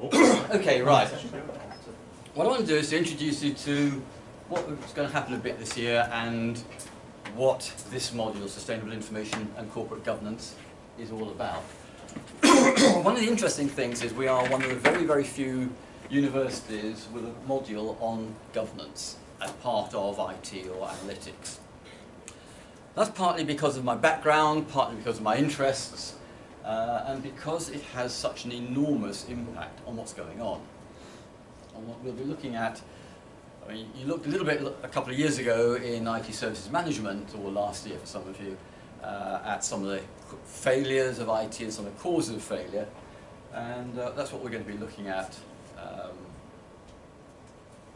okay, right. What I want to do is to introduce you to what's going to happen a bit this year and what this module, Sustainable Information and Corporate Governance, is all about. one of the interesting things is we are one of the very, very few universities with a module on governance as part of IT or analytics. That's partly because of my background, partly because of my interests, uh, and because it has such an enormous impact on what's going on. And what we'll be looking at, I mean, you looked a little bit a couple of years ago in IT services management, or last year for some of you, uh, at some of the failures of IT and some of the causes of failure, and uh, that's what we're going to be looking at um,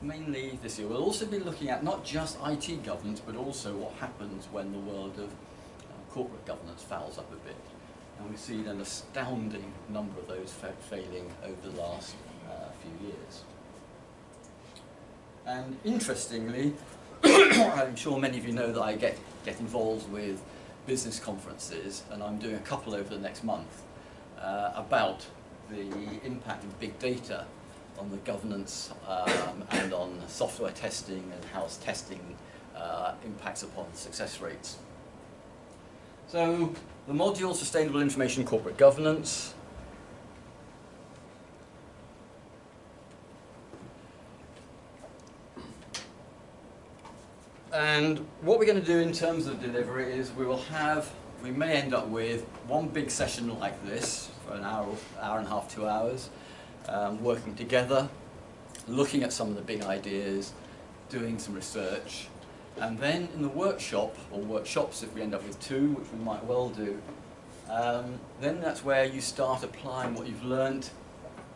mainly this year. We'll also be looking at not just IT governance, but also what happens when the world of uh, corporate governance fouls up a bit. And we've seen an astounding number of those fa failing over the last uh, few years. And interestingly, I'm sure many of you know that I get, get involved with business conferences, and I'm doing a couple over the next month uh, about the impact of big data on the governance um, and on software testing and how testing uh, impacts upon success rates. So the module Sustainable Information Corporate Governance. And what we're going to do in terms of delivery is we will have, we may end up with one big session like this for an hour, hour and a half, two hours, um, working together, looking at some of the big ideas, doing some research, and then in the workshop, or workshops if we end up with two, which we might well do, um, then that's where you start applying what you've learned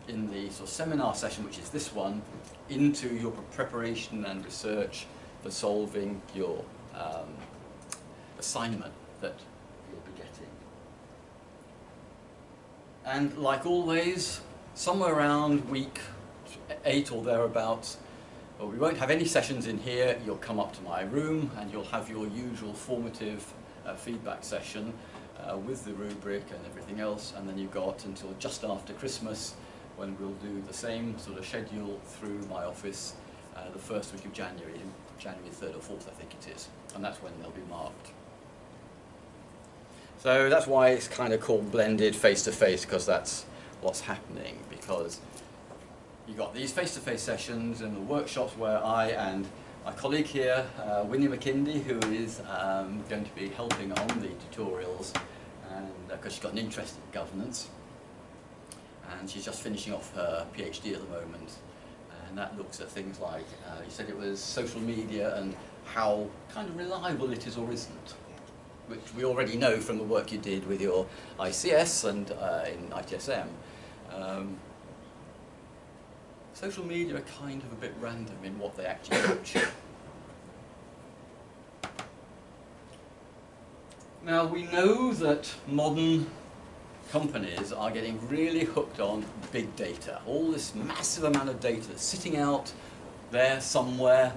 in the sort of seminar session, which is this one, into your preparation and research for solving your um, assignment that you'll be getting. And like always, somewhere around week eight or thereabouts, well, we won't have any sessions in here. You'll come up to my room and you'll have your usual formative uh, feedback session uh, with the rubric and everything else. And then you've got until just after Christmas when we'll do the same sort of schedule through my office uh, the first week of January, January 3rd or 4th I think it is. And that's when they'll be marked. So that's why it's kind of called blended face-to-face because that's what's happening because you've got these face-to-face -face sessions and the workshops where I and my colleague here, uh, Winnie McKindy, who is um, going to be helping on the tutorials. And because uh, she's got an interest in governance. And she's just finishing off her PhD at the moment. And that looks at things like, uh, you said it was social media and how kind of reliable it is or isn't which we already know from the work you did with your ICS and uh, in ITSM. Um, social media are kind of a bit random in what they actually capture. Now we know that modern companies are getting really hooked on big data. All this massive amount of data that's sitting out there somewhere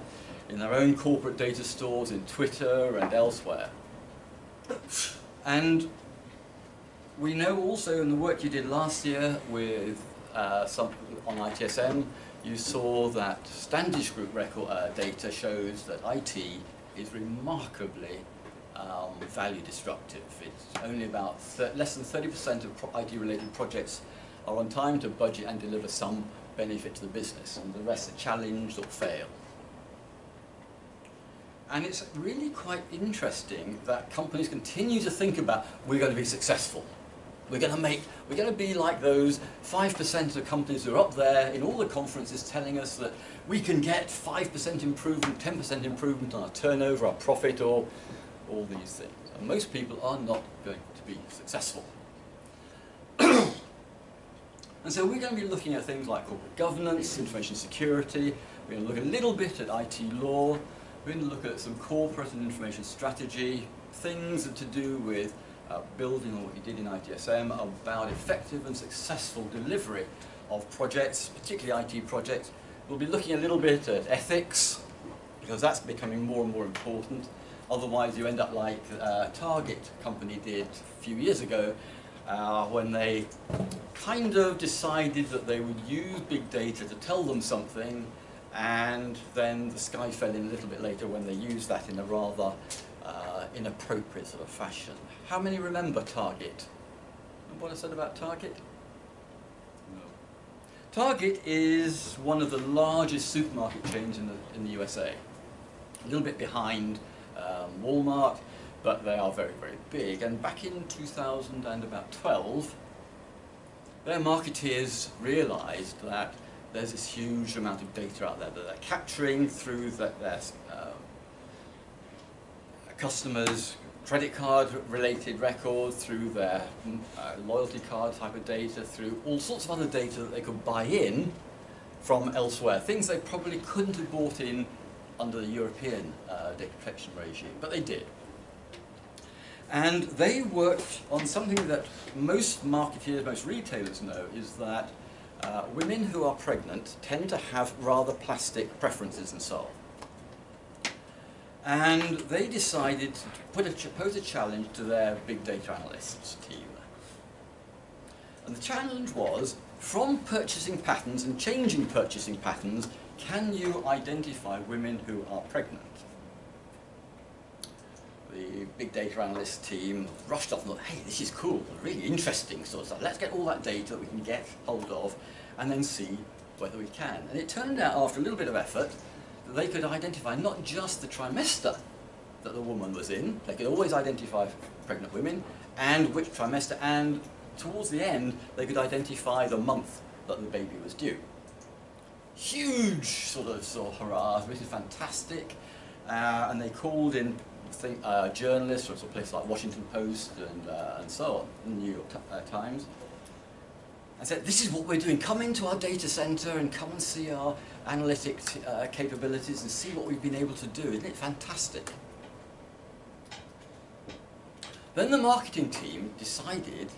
in their own corporate data stores, in Twitter and elsewhere. And we know also in the work you did last year with uh, some, on ITSM, you saw that Standish Group record, uh, data shows that IT is remarkably um, value destructive. It's only about less than 30% of IT-related projects are on time to budget and deliver some benefit to the business, and the rest are challenged or fail. And it's really quite interesting that companies continue to think about, we're going to be successful. We're going to make, we're going to be like those 5% of companies who are up there in all the conferences telling us that we can get 5% improvement, 10% improvement on our turnover, our profit, or all these things. And most people are not going to be successful. and so we're going to be looking at things like corporate governance, information security, we're going to look a little bit at IT law, we're going to look at some corporate and information strategy, things to do with uh, building on what you did in ITSM about effective and successful delivery of projects, particularly IT projects. We'll be looking a little bit at ethics, because that's becoming more and more important. Otherwise you end up like uh, Target company did a few years ago, uh, when they kind of decided that they would use big data to tell them something, and then the sky fell in a little bit later when they used that in a rather inappropriate sort of fashion. How many remember Target? Remember what I said about Target? No. Target is one of the largest supermarket chains in the, in the USA. A little bit behind um, Walmart, but they are very, very big. And back in 2012, their marketeers realized that there's this huge amount of data out there that they're capturing through the, their uh, customers' credit card related records, through their uh, loyalty card type of data, through all sorts of other data that they could buy in from elsewhere, things they probably couldn't have bought in under the European uh, data protection regime, but they did. And they worked on something that most marketeers, most retailers know, is that uh, women who are pregnant tend to have rather plastic preferences and so on. And they decided to put a, pose a challenge to their big data analysts team. And the challenge was, from purchasing patterns and changing purchasing patterns, can you identify women who are pregnant? the big data analyst team rushed off and thought, hey, this is cool, really interesting sort of stuff. Let's get all that data that we can get hold of and then see whether we can. And it turned out after a little bit of effort they could identify not just the trimester that the woman was in, they could always identify pregnant women and which trimester, and towards the end they could identify the month that the baby was due. Huge sort of, sort of hurrah, this is fantastic. Uh, and they called in think, uh, journalists from places like Washington Post and, uh, and so on, New York uh, Times, and said, this is what we're doing. Come into our data center and come and see our analytic uh, capabilities and see what we've been able to do. Isn't it fantastic? Then the marketing team decided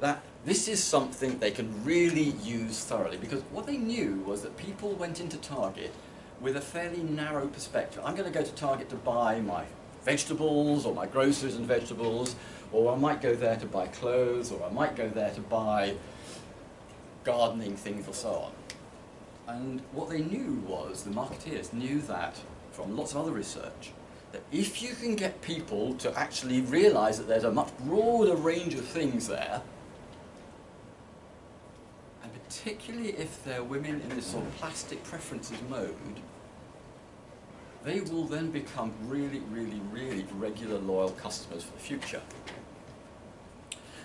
that this is something they can really use thoroughly because what they knew was that people went into Target with a fairly narrow perspective. I'm going to go to Target to buy my vegetables or my groceries and vegetables, or I might go there to buy clothes, or I might go there to buy gardening things or so on. And what they knew was, the marketeers knew that from lots of other research, that if you can get people to actually realize that there's a much broader range of things there, and particularly if they're women in this sort of plastic preferences mode, they will then become really, really, really regular loyal customers for the future.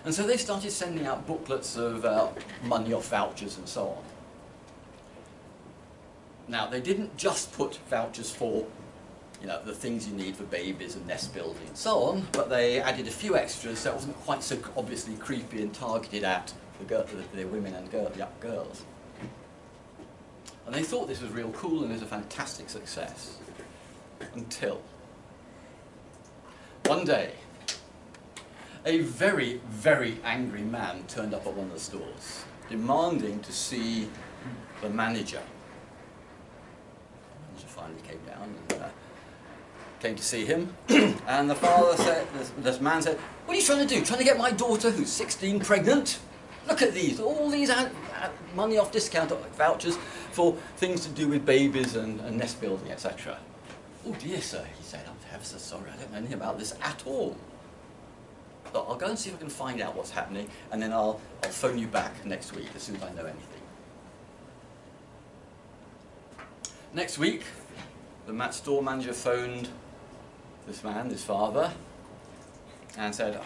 And so they started sending out booklets of uh, money off vouchers and so on. Now, they didn't just put vouchers for you know, the things you need for babies and nest building and so on, but they added a few extras so it wasn't quite so obviously creepy and targeted at the, girl, the, the women and girl, young girls. And they thought this was real cool and it was a fantastic success. Until one day, a very, very angry man turned up at one of the stores, demanding to see the manager. Finally came down and uh, came to see him, and the father said, this, this man said, what are you trying to do? Trying to get my daughter, who's 16, pregnant? Look at these, all these money off discount vouchers for things to do with babies and, and nest building, etc. Oh dear sir, he said, I'm ever so sorry, I don't know anything about this at all. But I'll go and see if I can find out what's happening, and then I'll, I'll phone you back next week as soon as I know anything. Next week, the Matt store manager phoned this man, this father, and said,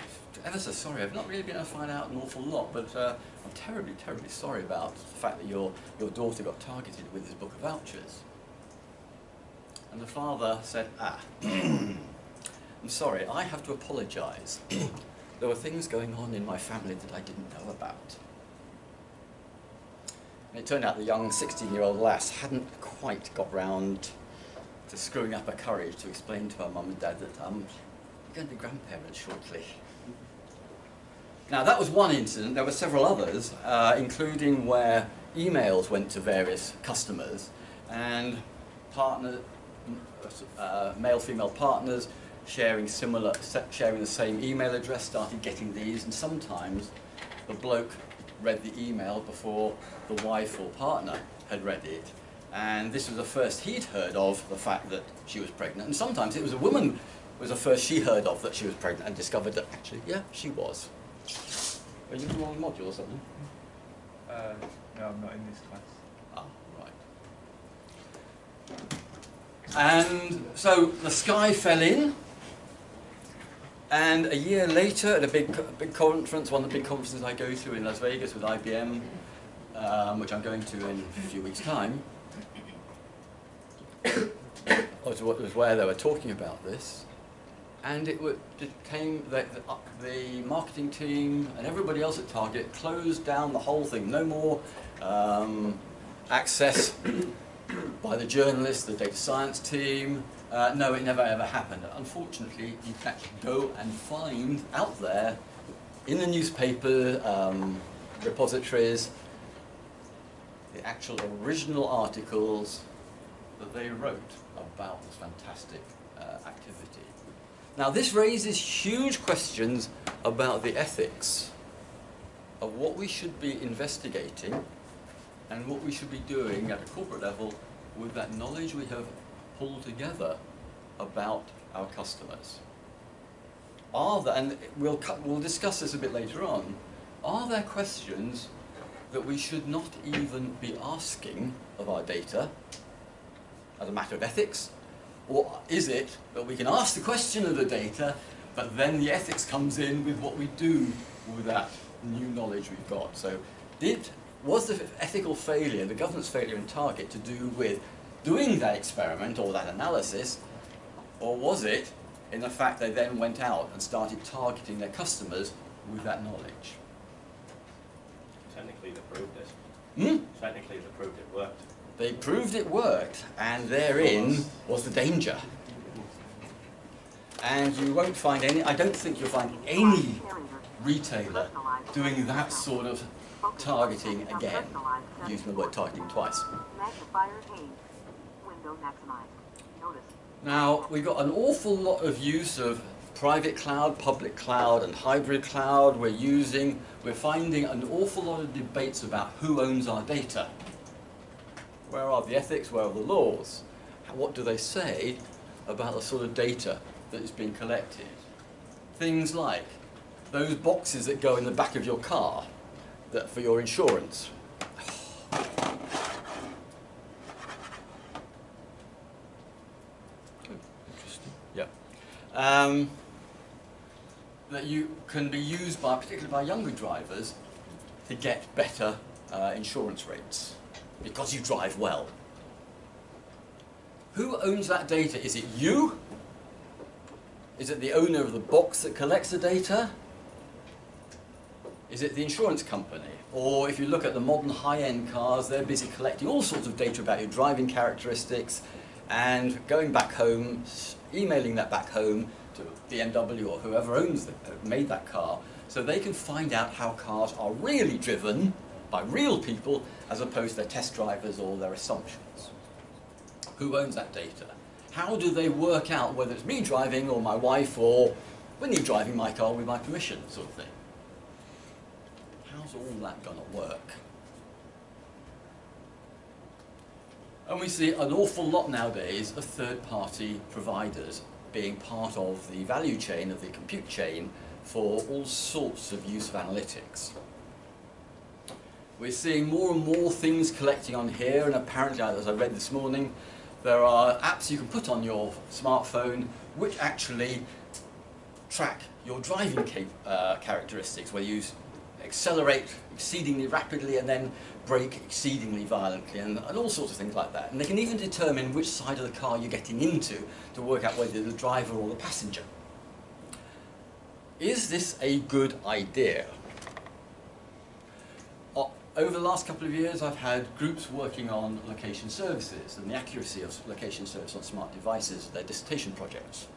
ever so sorry, I've not really been able to find out an awful lot, but uh, I'm terribly, terribly sorry about the fact that your, your daughter got targeted with this book of vouchers. And the father said, ah, I'm sorry, I have to apologise. there were things going on in my family that I didn't know about. And it turned out the young 16-year-old lass hadn't quite got round to screwing up her courage to explain to her mum and dad that um, you're going to be grandparents shortly. Now that was one incident, there were several others, uh, including where emails went to various customers and partner, uh, male-female partners sharing similar, sharing the same email address, started getting these, and sometimes the bloke read the email before the wife or partner had read it. And this was the first he'd heard of the fact that she was pregnant. And sometimes it was a woman was the first she heard of that she was pregnant and discovered that actually, yeah, she was. Are you in the wrong module or something? Uh, no, I'm not in this class. Ah, right. And so the sky fell in, and a year later, at a big, big conference, one of the big conferences I go to in Las Vegas with IBM, um, which I'm going to in a few weeks' time, was, was where they were talking about this. And it, came the, the, uh, the, marketing team and everybody else at Target closed down the whole thing. No more um, access by the journalists, the data science team, uh, no, it never ever happened. Unfortunately, you can actually go and find out there in the newspaper um, repositories the actual original articles that they wrote about this fantastic uh, activity. Now this raises huge questions about the ethics of what we should be investigating and what we should be doing at a corporate level with that knowledge we have pulled together about our customers? Are there, and we'll, we'll discuss this a bit later on, are there questions that we should not even be asking of our data as a matter of ethics? Or is it that we can ask the question of the data, but then the ethics comes in with what we do with that new knowledge we've got? So did, was the ethical failure, the governance failure in Target to do with doing that experiment or that analysis, or was it in the fact they then went out and started targeting their customers with that knowledge? Technically they proved it. Hmm? Technically they proved it worked. They proved it worked, and therein was the danger. And you won't find any, I don't think you'll find any retailer doing that sort of targeting again, using the word targeting twice. Now, we've got an awful lot of use of private cloud, public cloud, and hybrid cloud. We're using, we're finding an awful lot of debates about who owns our data. Where are the ethics, where are the laws? What do they say about the sort of data that is being collected? Things like those boxes that go in the back of your car that for your insurance. Interesting. Yeah. Um, that you can be used by, particularly by younger drivers, to get better uh, insurance rates because you drive well. Who owns that data? Is it you? Is it the owner of the box that collects the data? Is it the insurance company? Or if you look at the modern high-end cars, they're busy collecting all sorts of data about your driving characteristics and going back home, emailing that back home to BMW or whoever owns the, uh, made that car, so they can find out how cars are really driven by real people as opposed to their test drivers or their assumptions. Who owns that data? How do they work out whether it's me driving or my wife or when you're driving my car with my permission sort of thing? How's all that going to work? And we see an awful lot nowadays of third-party providers being part of the value chain of the compute chain for all sorts of use of analytics. We're seeing more and more things collecting on here, and apparently, as I read this morning, there are apps you can put on your smartphone which actually track your driving uh, characteristics, where you accelerate exceedingly rapidly and then brake exceedingly violently and, and, all sorts of things like that. And they can even determine which side of the car you're getting into to work out whether the driver or the passenger. Is this a good idea? Over the last couple of years, I've had groups working on location services and the accuracy of location service on smart devices, their dissertation projects.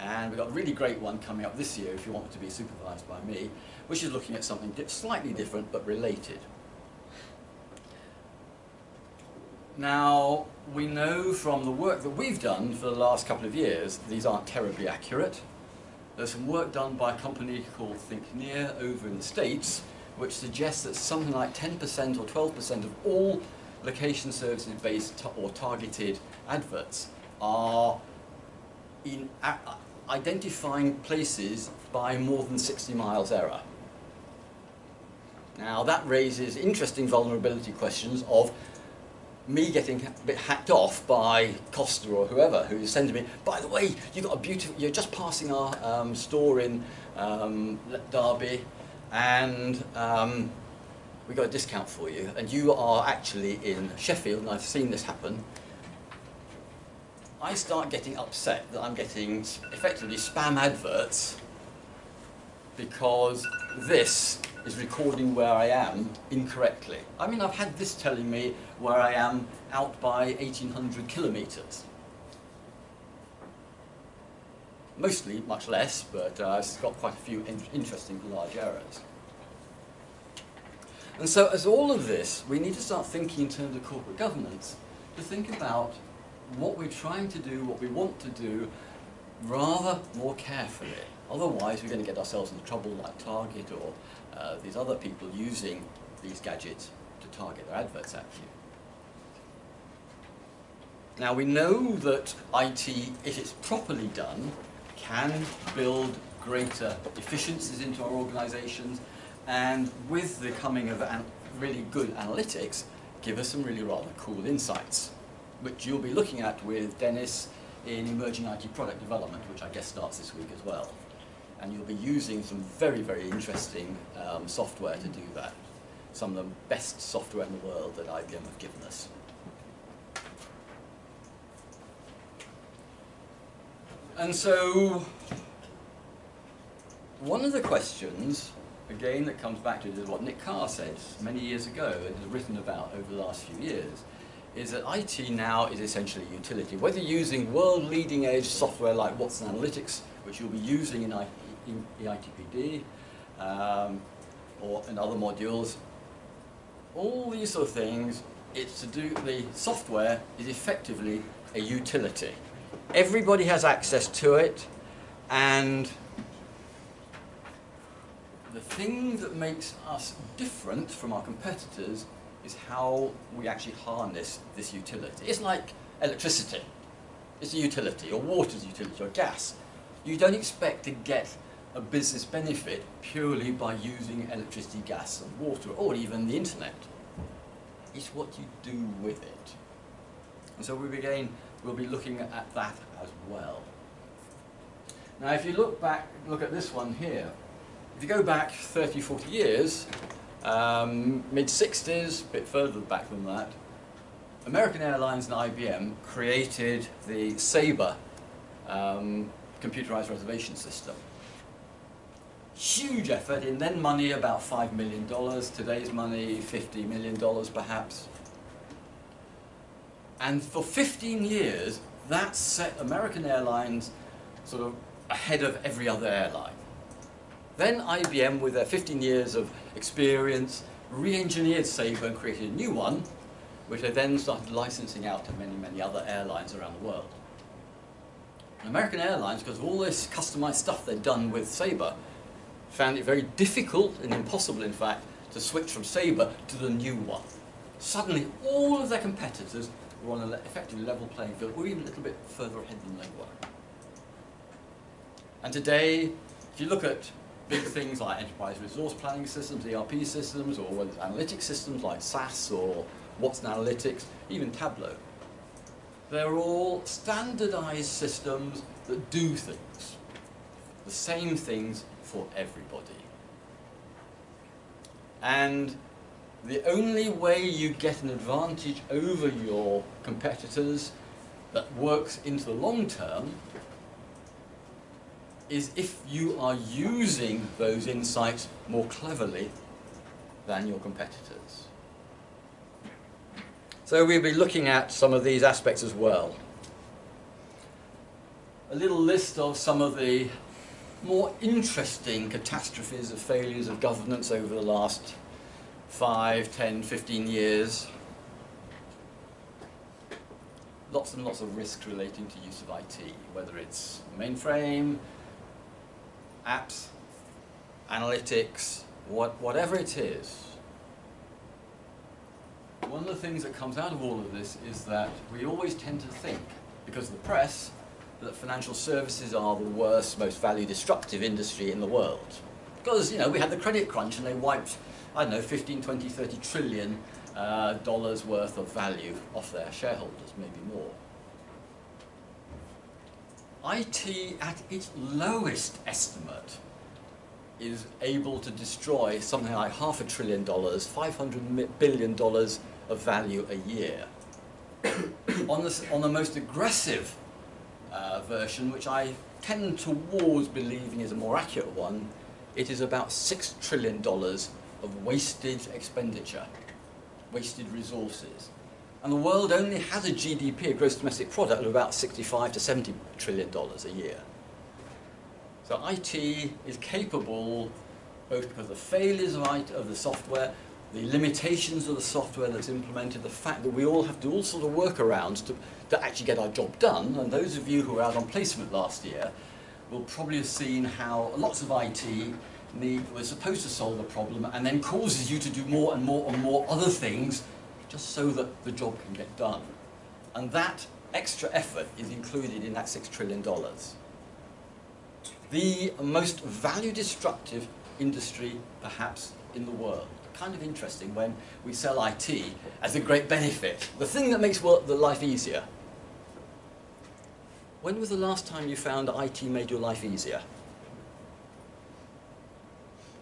And we've got a really great one coming up this year, if you want it to be supervised by me, which is looking at something slightly different but related. Now, we know from the work that we've done for the last couple of years, these aren't terribly accurate. There's some work done by a company called ThinkNear over in the States, which suggests that something like 10% or 12% of all location services based or targeted adverts are in identifying places by more than 60 miles error. Now that raises interesting vulnerability questions of me getting a bit hacked off by Costa or whoever who's sending me, by the way, you've got a beautiful, you're just passing our um, store in um, Derby and um, we got a discount for you and you are actually in Sheffield and I've seen this happen. I start getting upset that I'm getting effectively spam adverts because this is recording where I am incorrectly. I mean, I've had this telling me where I am out by 1800 kilometres. Mostly much less, but uh, it's got quite a few in interesting large errors. And so as all of this, we need to start thinking in terms of corporate governance to think about what we're trying to do, what we want to do, rather more carefully. Otherwise, we're going to get ourselves into trouble like Target or uh, these other people using these gadgets to target their adverts at you. Now, we know that IT, if it's properly done, can build greater efficiencies into our organizations, and with the coming of really good analytics, give us some really rather cool insights, which you'll be looking at with Dennis in emerging IT product development, which I guess starts this week as well and you'll be using some very, very interesting um, software to do that. Some of the best software in the world that IBM have given us. And so, one of the questions, again, that comes back to is what Nick Carr said many years ago and has written about over the last few years, is that IT now is essentially a utility. Whether you're using world leading edge software like Watson Analytics, which you'll be using in EITPD um, or in other modules. All these sort of things, it's to do, the software is effectively a utility. Everybody has access to it and the thing that makes us different from our competitors is how we actually harness this utility. It's like electricity. It's a utility, or water's utility, or gas. You don't expect to get a business benefit purely by using electricity, gas and water, or even the internet. It's what you do with it. And so we again will be looking at that as well. Now if you look back, look at this one here. If you go back 30, 40 years, um, mid-60s, a bit further back than that, American Airlines and IBM created the Sabre um, computerized reservation system huge effort in then money about $5 million, today's money $50 million perhaps. And for 15 years, that set American Airlines sort of ahead of every other airline. Then IBM, with their 15 years of experience, re-engineered Sabre and created a new one, which they then started licensing out to many, many other airlines around the world. American Airlines, because of all this customized stuff they'd done with Sabre, found it very difficult and impossible, in fact, to switch from Sabre to the new one. Suddenly, all of their competitors were on an effectively level playing field, or even a little bit further ahead than they were. And today, if you look at big things like enterprise resource planning systems, ERP systems, or whether it's analytics systems like SAS or Watson Analytics, even Tableau, they're all standardized systems that do things. The same things for everybody. And the only way you get an advantage over your competitors that works into the long term is if you are using those insights more cleverly than your competitors. So we'll be looking at some of these aspects as well. A little list of some of the more interesting catastrophes of failures of governance over the last 5, 10, 15 years. lots and lots of risks relating to use of IT, whether it's mainframe, apps, analytics, what, whatever it is. One of the things that comes out of all of this is that we always tend to think, because of the press, that financial services are the worst, most value destructive industry in the world. Because, you know, we had the credit crunch and they wiped, I don't know, 15, 20, 30 trillion uh, dollars worth of value off their shareholders, maybe more. IT at its lowest estimate is able to destroy something like half a trillion dollars, 500 billion dollars of value a year. on, the, on the most aggressive uh, version, which I tend towards believing is a more accurate one, it is about six trillion dollars of wasted expenditure, wasted resources. And the world only has a GDP, a gross domestic product, of about 65 to 70 trillion dollars a year. So IT is capable, both because of the failures of, IT, of the software, the limitations of the software that's implemented, the fact that we all have to do all sort of workarounds to, to actually get our job done. And those of you who were out on placement last year will probably have seen how lots of IT need, was supposed to solve a problem and then causes you to do more and more and more other things just so that the job can get done. And that extra effort is included in that $6 trillion. The most value destructive industry, perhaps, in the world. Kind of interesting when we sell IT as a great benefit, the thing that makes work, the life easier. When was the last time you found IT made your life easier?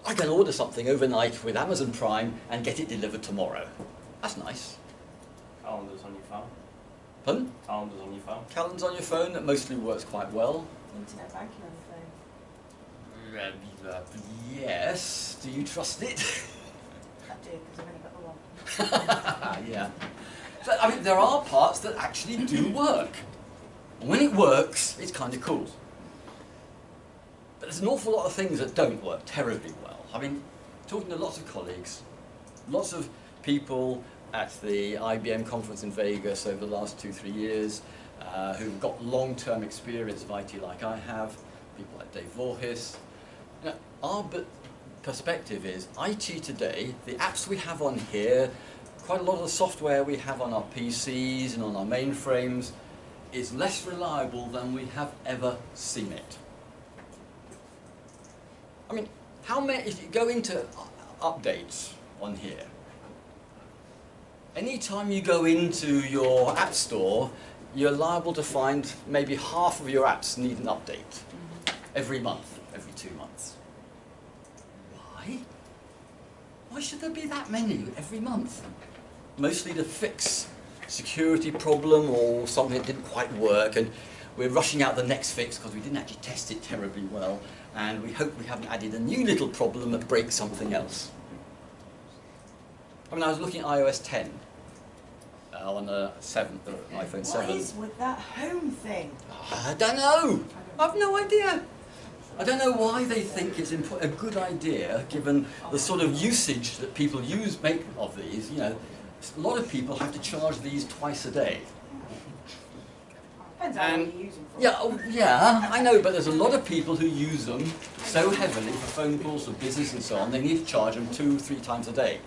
I can order something overnight with Amazon Prime and get it delivered tomorrow. That's nice. Calendars on your phone. Pardon? Calendars on your phone. Calendars on your phone, that mostly works quite well. Internet banking on the phone. Yes. Do you trust it? I do, because I've only got the one. yeah. So, I mean, there are parts that actually do work. And when it works, it's kind of cool. But there's an awful lot of things that don't work terribly well. I mean, talking to lots of colleagues, lots of people at the IBM conference in Vegas over the last two, three years uh, who've got long-term experience of IT like I have, people like Dave Voorhis. You know, our perspective is IT today, the apps we have on here, quite a lot of the software we have on our PCs and on our mainframes is less reliable than we have ever seen it. I mean, how many, if you go into updates on here, anytime you go into your app store, you're liable to find maybe half of your apps need an update every month, every two months. Why? Why should there be that many every month? Mostly to fix security problem or something that didn't quite work and we're rushing out the next fix because we didn't actually test it terribly well and we hope we haven't added a new little problem that breaks something else. I mean, I was looking at iOS 10 uh, on the 7th, uh, iPhone 7. What is with that home thing? I don't know. I've no idea. I don't know why they think it's a good idea, given the sort of usage that people use make of these. You know, a lot of people have to charge these twice a day. Depends how And- you use them for. Yeah, oh, yeah, I know, but there's a lot of people who use them so heavily for phone calls, for business and so on, they need to charge them two, three times a day.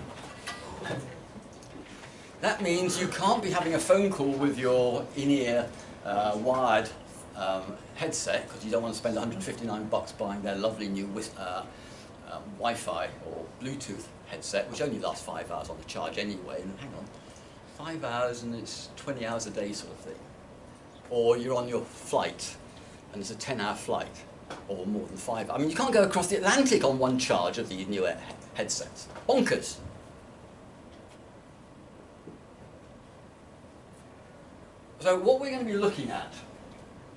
That means you can't be having a phone call with your in-ear uh, wired um, headset because you don't want to spend 159 bucks buying their lovely new uh, um, Wi-Fi or Bluetooth headset, which only lasts five hours on the charge anyway. And hang on, five hours and it's 20 hours a day sort of thing. Or you're on your flight and it's a 10-hour flight, or more than five. I mean, you can't go across the Atlantic on one charge of the new he- headsets. Bonkers. So what we're going to be looking at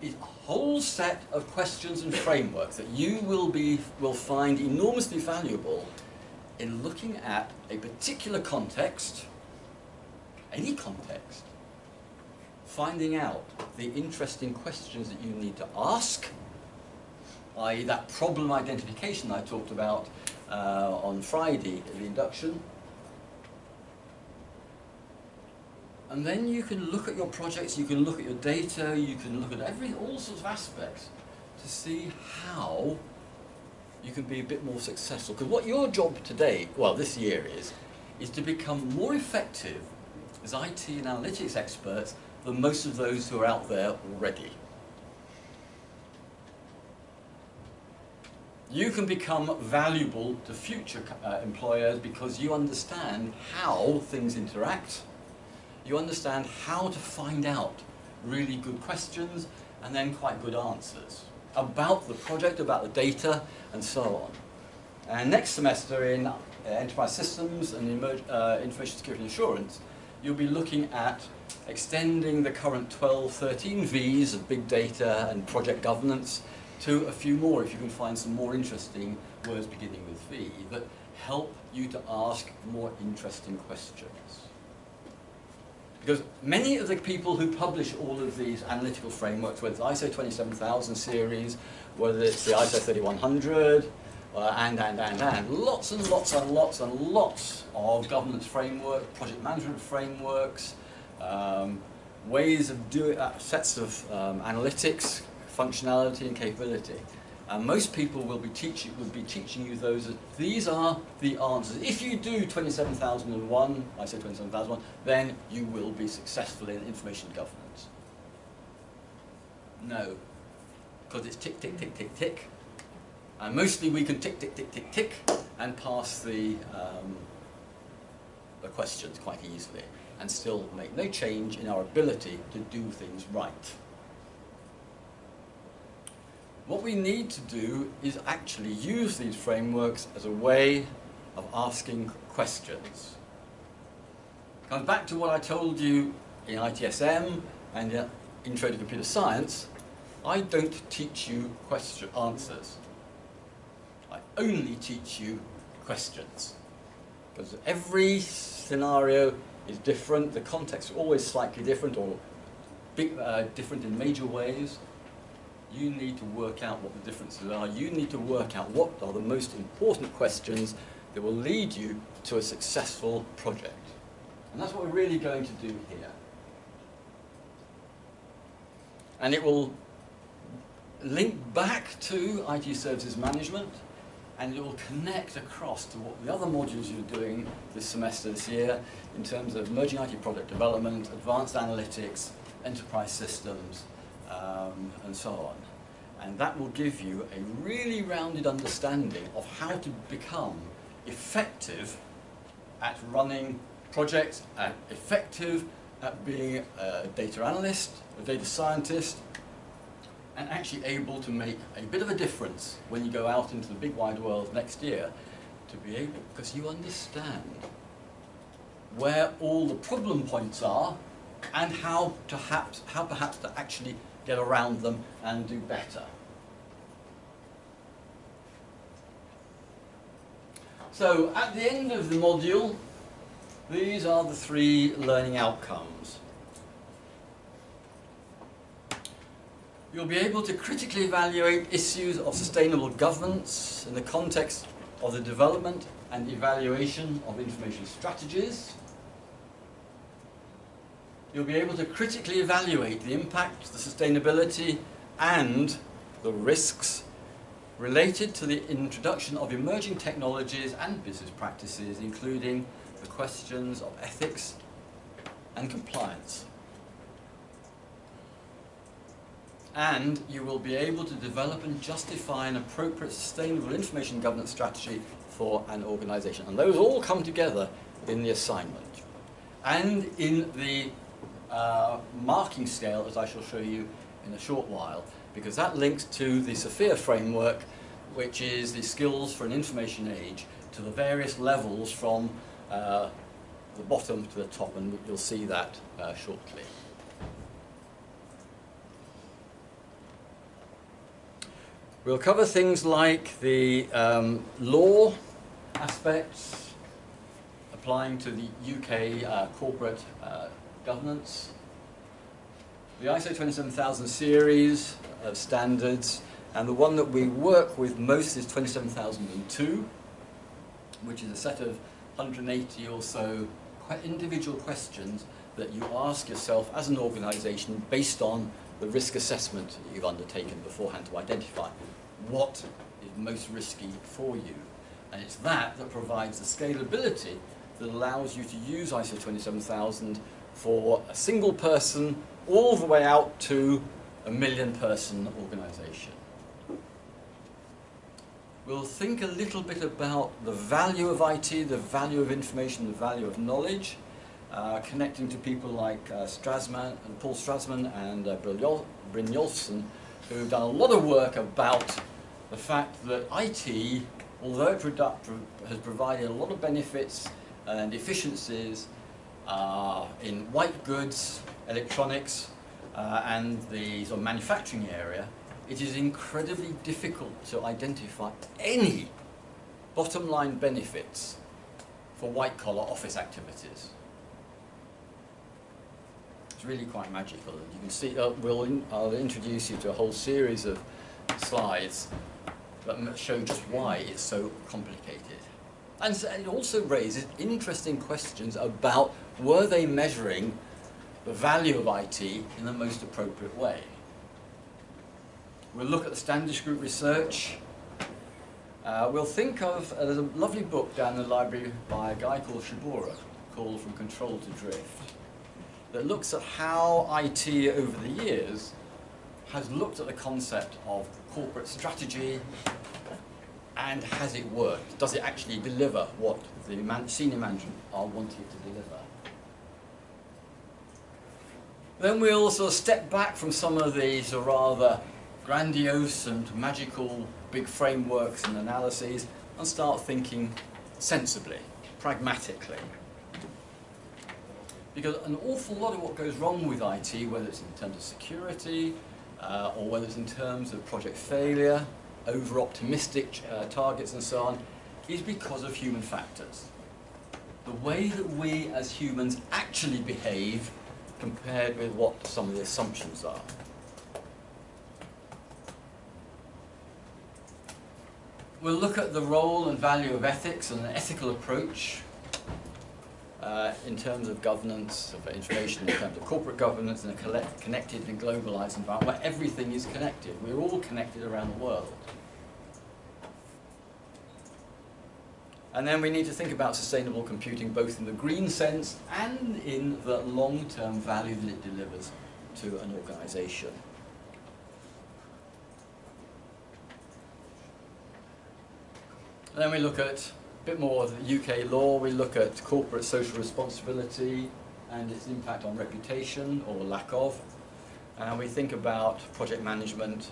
is a whole set of questions and frameworks that you will be will find enormously valuable in looking at a particular context, any context, finding out the interesting questions that you need to ask, i.e. that problem identification I talked about uh, on Friday at the induction, And then you can look at your projects, you can look at your data, you can look at every, all sorts of aspects to see how you can be a bit more successful. Because what your job today, well, this year is, is to become more effective as IT and analytics experts than most of those who are out there already. You can become valuable to future uh, employers because you understand how things interact, you understand how to find out really good questions and then quite good answers about the project, about the data, and so on. And next semester in uh, Enterprise Systems and uh, Information Security Assurance, you'll be looking at extending the current 12, 13 Vs of big data and project governance to a few more, if you can find some more interesting words beginning with V, that help you to ask more interesting questions. Because many of the people who publish all of these analytical frameworks, whether it's ISO 27000 series, whether it's the ISO 3100, uh, and, and, and, and, lots and lots and lots and lots of governance framework, project management frameworks, um, ways of doing, uh, sets of um, analytics, functionality and capability. And most people will be teaching will be teaching you those. These are the answers. If you do 27001, I say 27001, then you will be successful in information governance. No, because it's tick, tick, tick, tick, tick. And mostly we can tick, tick, tick, tick, tick, and pass the, um, the questions quite easily, and still make no change in our ability to do things right. What we need to do is actually use these frameworks as a way of asking questions. Comes back to what I told you in ITSM and in Intro to Computer Science, I don't teach you question answers. Only teach you questions. Because every scenario is different, the context is always slightly different or big, uh, different in major ways you need to work out what the differences are. You need to work out what are the most important questions that will lead you to a successful project. And that's what we're really going to do here. And it will link back to IT services management and it will connect across to what the other modules you're doing this semester, this year, in terms of emerging IT product development, advanced analytics, enterprise systems, um, and so on. And that will give you a really rounded understanding of how to become effective at running projects, at effective at being a data analyst, a data scientist, and actually able to make a bit of a difference when you go out into the big wide world next year to be able, because you understand where all the problem points are and how, to perhaps, how perhaps to actually get around them and do better. So at the end of the module, these are the three learning outcomes. You'll be able to critically evaluate issues of sustainable governance in the context of the development and evaluation of information strategies. You'll be able to critically evaluate the impact, the sustainability and the risks related to the introduction of emerging technologies and business practices, including the questions of ethics and compliance. And you will be able to develop and justify an appropriate sustainable information governance strategy for an organization. And those all come together in the assignment. And in the uh, marking scale, as I shall show you in a short while, because that links to the SFIA framework, which is the skills for an information age, to the various levels from uh, the bottom to the top, and you'll see that uh, shortly. We'll cover things like the um, law aspects applying to the UK uh, corporate uh, governance, the ISO 27000 series of standards, and the one that we work with most is 27002, which is a set of 180 or so individual questions that you ask yourself as an organisation based on the risk assessment you've undertaken beforehand to identify what is most risky for you. And it's that that provides the scalability that allows you to use ISO 27000 for a single person all the way out to a million person organisation. We'll think a little bit about the value of IT, the value of information, the value of knowledge, uh, connecting to people like uh, Strassmann, and Paul Strassmann and uh, Brynjol- Brynjolfsson, who've done a lot of work about the fact that IT, although it has provided a lot of benefits and efficiencies uh, in white goods, electronics, uh, and the sort of manufacturing area, it is incredibly difficult to identify any bottom line benefits for white collar office activities. It's really quite magical. And you can see, uh, we'll in, I'll introduce you to a whole series of slides that show just why it's so complicated. And so it also raises interesting questions about were they measuring the value of IT in the most appropriate way? We'll look at the Standish Group research. Uh, we'll think of, uh, there's a lovely book down in the library by a guy called Ciborra, called From Control to Drift, that looks at how IT over the years has looked at the concept of corporate strategy and has it worked? Does it actually deliver what the man- senior management are wanting it to deliver? Then we also step back from some of these rather grandiose and magical big frameworks and analyses and start thinking sensibly, pragmatically. Because an awful lot of what goes wrong with IT, whether it's in terms of security uh, or whether it's in terms of project failure, over optimistic uh, targets and so on, is because of human factors. The way that we as humans actually behave compared with what some of the assumptions are. We'll look at the role and value of ethics and an ethical approach uh, in terms of governance of information, in terms of corporate governance in a collect- connected and globalized environment where everything is connected. We're all connected around the world. And then we need to think about sustainable computing both in the green sense and in the long-term value that it delivers to an organization. And then we look at bit more of the UK law, we look at corporate social responsibility and its impact on reputation or lack of. And we think about project management.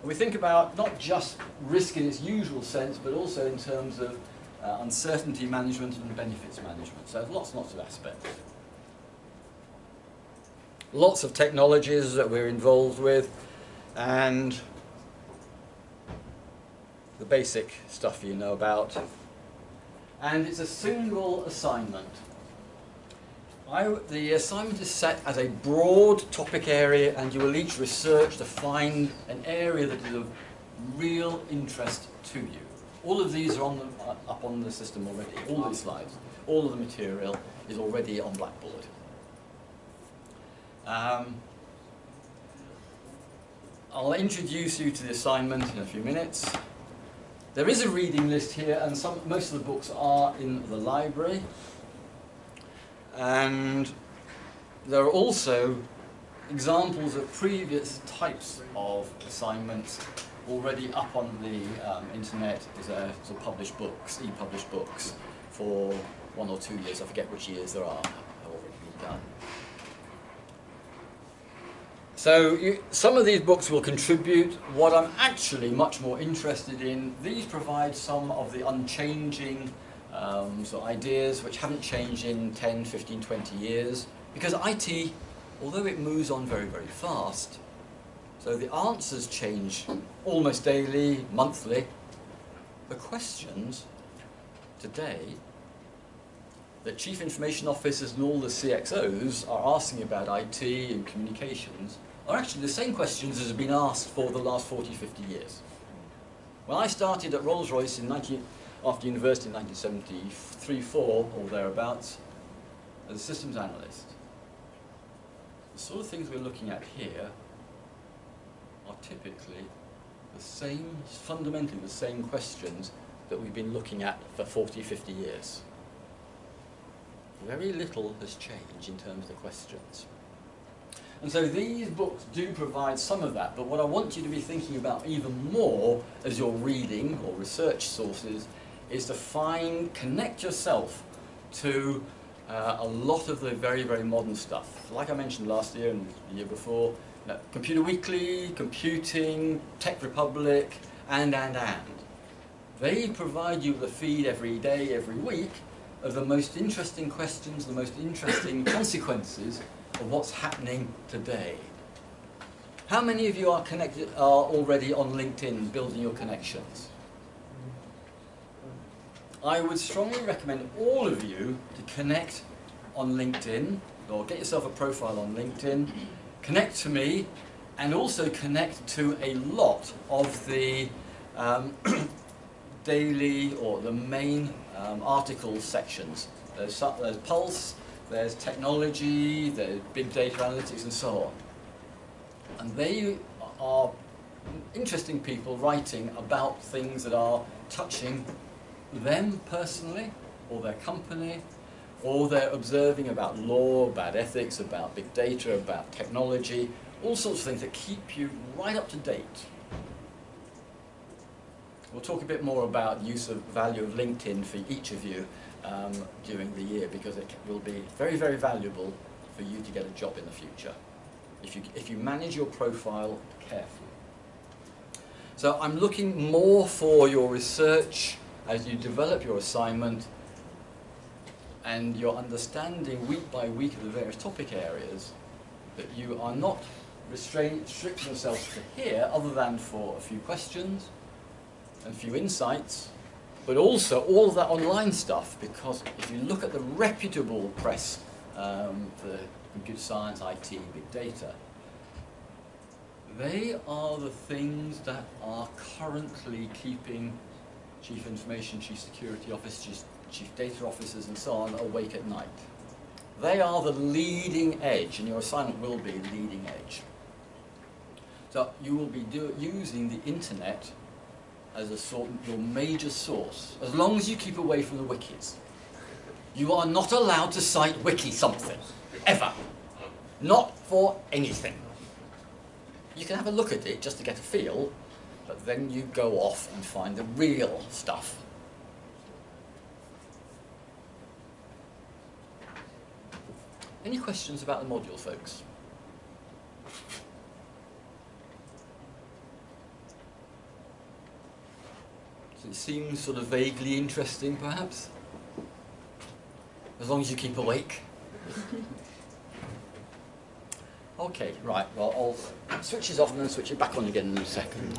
And we think about not just risk in its usual sense, but also in terms of uh, uncertainty management and benefits management. So lots and lots of aspects. Lots of technologies that we're involved with, and the basic stuff you know about. And it's a single assignment. I, the assignment is set as a broad topic area, and you will each research to find an area that is of real interest to you. All of these are on the, uh, up on the system already, all these slides. All of the material is already on Blackboard. Um, I'll introduce you to the assignment in a few minutes. There is a reading list here, and some, most of the books are in the library. And there are also examples of previous types of assignments already up on the um, internet. There's a published books, e-published books for one or two years. I forget which years there are. Already been done. So you, some of these books will contribute. What I'm actually much more interested in, these provide some of the unchanging um, of ideas which haven't changed in 10, 15, 20 years. Because IT, although it moves on very, very fast, so the answers change almost daily, monthly. The questions today that chief information officers and all the CXOs are asking about IT and communications are actually the same questions as have been asked for the last 40, 50 years. When I started at Rolls-Royce in 19, after university in 1973, 4 or thereabouts, as a systems analyst, the sort of things we're looking at here are typically the same, fundamentally the same questions that we've been looking at for 40, 50 years. Very little has changed in terms of the questions. And so these books do provide some of that, but what I want you to be thinking about even more as you're reading or research sources is to find, connect yourself to uh, a lot of the very, very modern stuff. Like I mentioned last year and the year before, you know, Computer Weekly, Computing, Tech Republic, and, and, and. They provide you with a feed every day, every week, of the most interesting questions, the most interesting consequences of what's happening today. How many of you are connected are already on LinkedIn building your connections? I would strongly recommend all of you to connect on LinkedIn or get yourself a profile on LinkedIn, connect to me, and also connect to a lot of the um, daily or the main um, article sections. There's, there's Pulse, there's technology, there's big data analytics, and so on. And they are interesting people writing about things that are touching them personally, or their company, or they're observing about law, about ethics, about big data, about technology, all sorts of things that keep you right up to date. We'll talk a bit more about the use of value of LinkedIn for each of you um, during the year because it will be very, very valuable for you to get a job in the future if you, if you manage your profile carefully. So I'm looking more for your research as you develop your assignment and your understanding week by week of the various topic areas that you are not restrain, restricting yourselves to here other than for a few questions a few insights, but also all of that online stuff because if you look at the reputable press um, for computer science, IT, big data, they are the things that are currently keeping chief information, chief security officers, chief data officers and so on awake at night. They are the leading edge and your assignment will be leading edge. So you will be using the internet as a sort your major source, as long as you keep away from the wikis. You are not allowed to cite wiki something, ever. Not for anything. You can have a look at it just to get a feel, but then you go off and find the real stuff. Any questions about the module, folks? It seems sort of vaguely interesting, perhaps? As long as you keep awake. okay, right, well, I'll switch this off and then switch it back on again in a second.